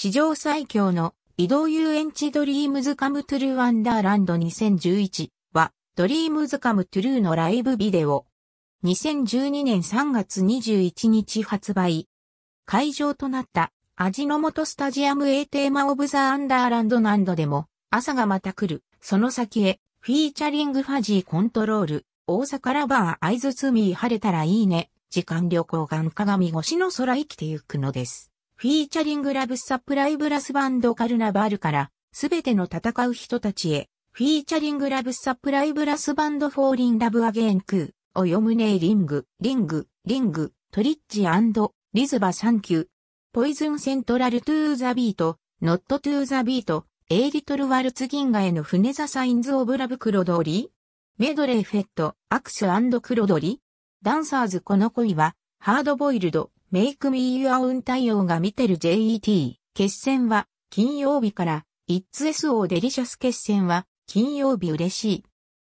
史上最強の移動遊園地 DREAMS COME TRUE WONDERLAND 2011は DREAMS COME TRUE のライブビデオ。2012年3月21日発売。会場となった味の素スタジアム A テーマオブザアンダーランド難度でも朝がまた来る。その先へ featuring FUZZY CONTROL。大阪 LOVER Eyes to me 晴れたらいいね。時間旅行眼鏡越しの空生きてゆくのです。フィーチャリングラブサプライブラスバンドカルナバルからすべての戦う人たちへ。フィーチャリングラブサプライブラスバンドフォーリンラブアゲンクー。お読むねリング、リング、リング、トリッチリズバサンキュー。ポイズンセントラルトゥーザビート、ノットトゥーザビート、エイリトルワルツ銀河への船ザサインズオブラブクロドリメドレーフェット、アクスクロドリDancers この恋は、ハードボイルド、 Make me your own 太陽が見てる JET、決戦は、金曜日から、 It's SO Delicious 決戦は、金曜日嬉しい。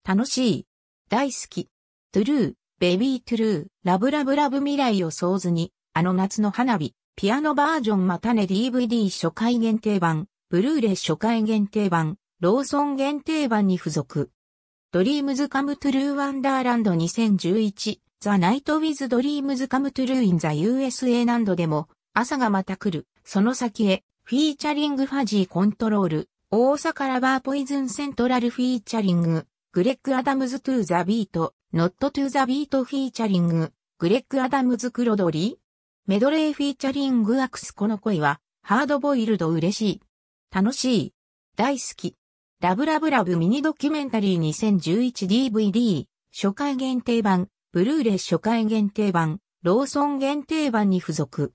楽しい。大好き。 True, Baby True, LOVE LOVE LOVE 未来予想図2、あの夏の花火、ピアノバージョンまたね DVD 初回限定版、ブルーレイ初回限定版、ローソン限定版に付属。DREAMS COME TRUE WONDERLAND 2011 The Night With DREAMS COME TRUE In The USA 何度でも、朝がまた来る、その先へ、 featuring FUZZY CONTROL、大阪 LOVER Poison Central featuring、グレッグ・アダムズ To the beat, Not to the beat featuring、グレッグ・アダムズ・クロドリーメドレー featuring アクスこの恋は、ハードボイルド嬉しい。楽しい。大好き。 LOVE LOVE LOVE ミニドキュメンタリー 2011DVD 初回限定版。ブルーレイ初回限定版、ローソン限定版に付属。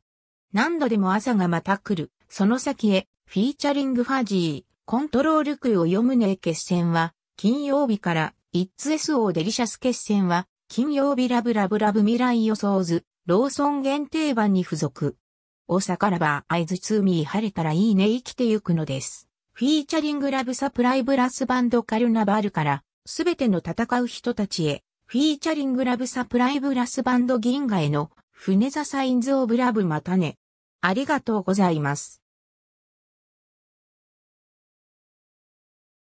何度でも朝がまた来る、その先へ、 featuring FUZZY CONTROL 空を読むね決戦は、金曜日から、 It's SO Delicious 決戦は、金曜日 LOVE LOVE LOVE 未来予想図、ローソン限定版に付属。大阪ラバーアイズツーミー晴れたらいいね生きてゆくのです。フィーチャリングラブサプライブラスバンドカルナバールから、すべての戦う人たちへ、フィーチャリングラブサプライブラスバンド銀河への船ザサインズオブラブまたね。ありがとうございます。